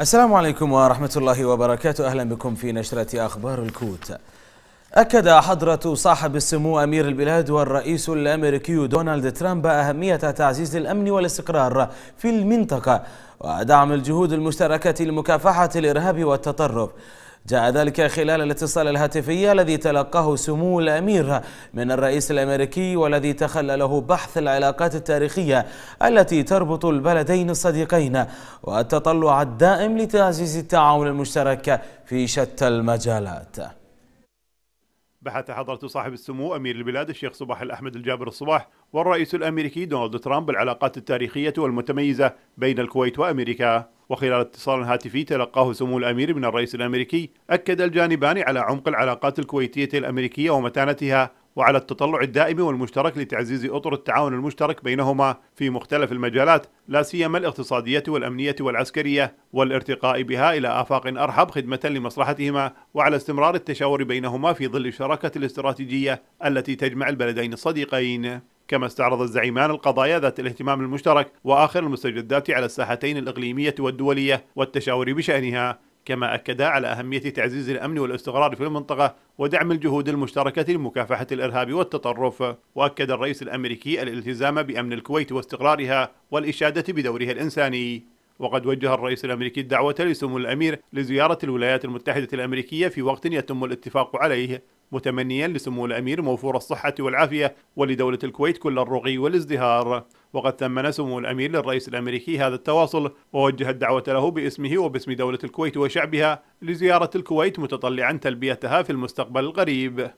السلام عليكم ورحمة الله وبركاته. أهلا بكم في نشرة أخبار الكوت أكد حضرة صاحب السمو أمير البلاد والرئيس الأمريكي دونالد ترامب أهمية تعزيز الأمن والاستقرار في المنطقة ودعم الجهود المشتركة لمكافحة الإرهاب والتطرف. جاء ذلك خلال الاتصال الهاتفي الذي تلقاه سمو الأمير من الرئيس الأمريكي والذي تخلله بحث العلاقات التاريخية التي تربط البلدين الصديقين والتطلع الدائم لتعزيز التعاون المشترك في شتى المجالات. بحث حضرة صاحب السمو أمير البلاد الشيخ صباح الأحمد الجابر الصباح والرئيس الأمريكي دونالد ترامب بالعلاقات التاريخية والمتميزة بين الكويت وأمريكا. وخلال اتصال هاتفي تلقاه سمو الأمير من الرئيس الأمريكي أكد الجانبان على عمق العلاقات الكويتية الأمريكية ومتانتها وعلى التطلع الدائم والمشترك لتعزيز أطر التعاون المشترك بينهما في مختلف المجالات لا سيما الاقتصادية والأمنية والعسكرية والارتقاء بها إلى آفاق ارحب خدمة لمصلحتهما وعلى استمرار التشاور بينهما في ظل الشراكة الاستراتيجية التي تجمع البلدين الصديقين. كما استعرض الزعيمان القضايا ذات الاهتمام المشترك وآخر المستجدات على الساحتين الإقليمية والدولية والتشاور بشأنها كما أكدا على أهمية تعزيز الأمن والاستقرار في المنطقة ودعم الجهود المشتركة لمكافحة الإرهاب والتطرف. وأكد الرئيس الأمريكي الالتزام بأمن الكويت واستقرارها والإشادة بدورها الإنساني. وقد وجه الرئيس الأمريكي الدعوة لسمو الأمير لزيارة الولايات المتحدة الأمريكية في وقت يتم الاتفاق عليه متمنيا لسمو الأمير موفور الصحة والعافية ولدولة الكويت كل الرقي والازدهار. وقد ثمن سمو الأمير للرئيس الأمريكي هذا التواصل ووجه الدعوة له باسمه وباسم دولة الكويت وشعبها لزيارة الكويت متطلعا تلبيتها في المستقبل القريب.